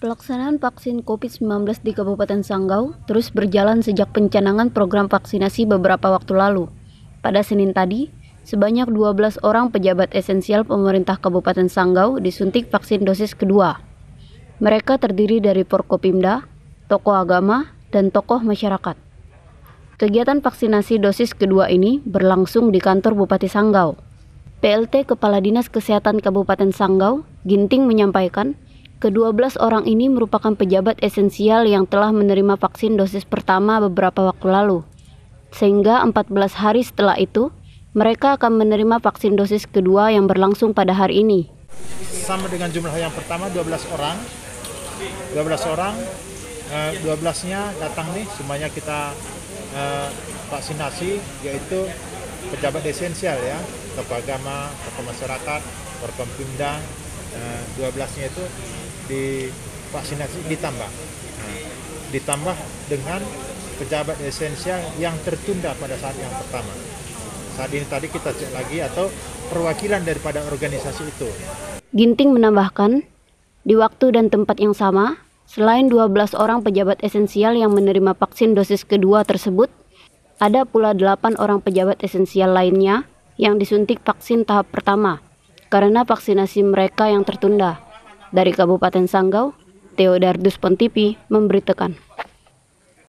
Pelaksanaan vaksin COVID-19 di Kabupaten Sanggau terus berjalan sejak pencanangan program vaksinasi beberapa waktu lalu. Pada Senin tadi, sebanyak 12 orang pejabat esensial pemerintah Kabupaten Sanggau disuntik vaksin dosis kedua. Mereka terdiri dari Forkopimda, tokoh agama, dan tokoh masyarakat. Kegiatan vaksinasi dosis kedua ini berlangsung di kantor Bupati Sanggau. PLT Kepala Dinas Kesehatan Kabupaten Sanggau, Ginting menyampaikan, Kedua-belas orang ini merupakan pejabat esensial yang telah menerima vaksin dosis pertama beberapa waktu lalu. Sehingga 14 hari setelah itu, mereka akan menerima vaksin dosis kedua yang berlangsung pada hari ini. Sama dengan jumlah yang pertama 12 orang. 12 orang, eh, 12-nya datang nih semuanya kita eh, vaksinasi yaitu pejabat esensial ya, tokoh agama, tokoh masyarakat, Forkompimda, eh, 12-nya itu divaksinasi ditambah. Nah, ditambah dengan pejabat esensial yang tertunda pada saat yang pertama. Saat ini tadi kita cek lagi atau perwakilan daripada organisasi itu. Ginting menambahkan di waktu dan tempat yang sama selain 12 orang pejabat esensial yang menerima vaksin dosis kedua tersebut ada pula 8 orang pejabat esensial lainnya yang disuntik vaksin tahap pertama karena vaksinasi mereka yang tertunda. Dari Kabupaten Sanggau, Theodardus Pontipi memberitakan.